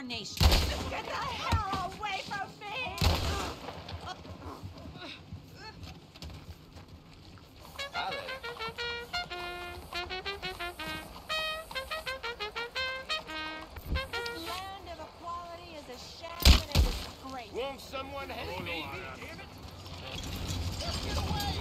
our nation. Get the hell away from me! Hi. This land of equality is a sham and a disgrace. Won't someone help me? Keep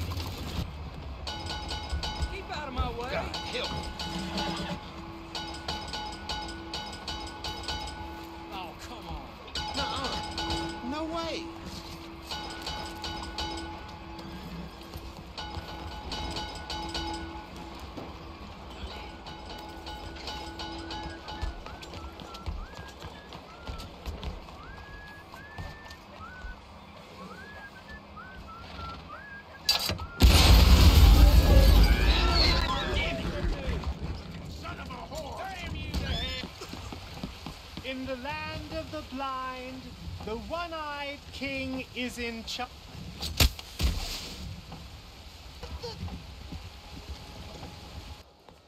land of the blind, the one-eyed king is in charge.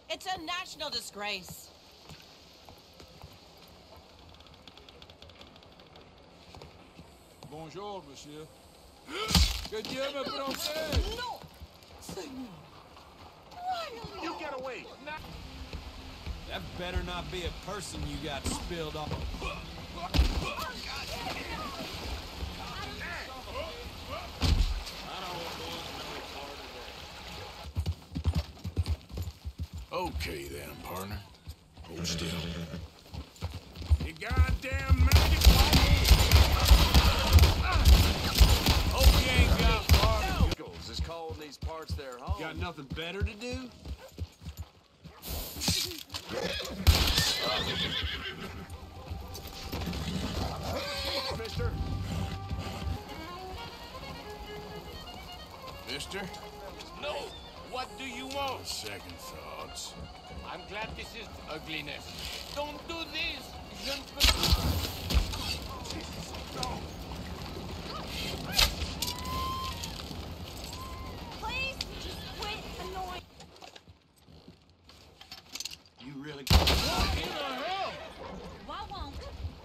It's a national disgrace. Bonjour, monsieur. Que Dieu me protège. No! You get away. That better not be a person you got spilled on. Okay then, partner. Hold still. You goddamn magic Hope you ain't got far. Pickles is calling these parts their home. Got nothing better to do? Mister? No. What do you want? Second thoughts. I'm glad this is ugliness. Don't do this. Je ne peux pas. Please, just quit annoying. You really Why won't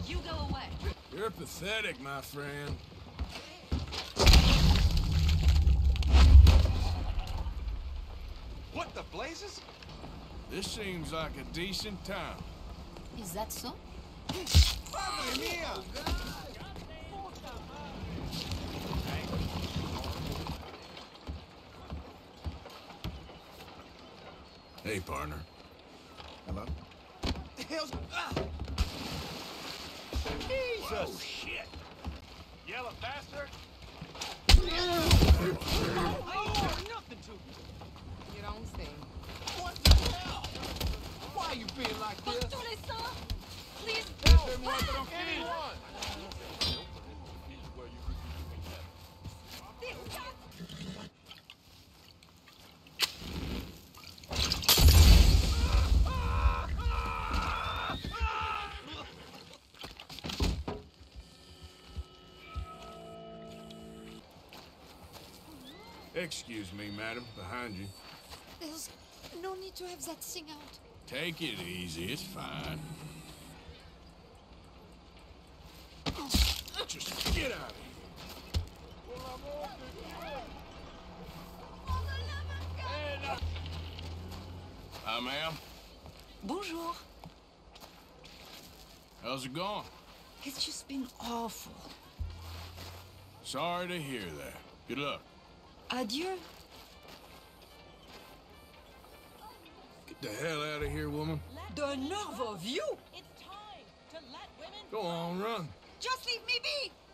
you go away? You're pathetic, my friend. What? This seems like a decent time. Is that so? Hey, partner. Hello? The hell's... Ah! Jesus! Oh, shit! Yellow bastard! Oh, nothing Excuse me, madam. Behind you. There's no need to have that thing out. Take it easy. It's fine. Just get out of here. Hi, ma'am. Bonjour. How's it going? It's just been awful. Sorry to hear that. Good luck. Adieu. Get the hell out of here, woman. The nerve of you! It's time to let women Go on, run. Just leave me be! I'm exhausted.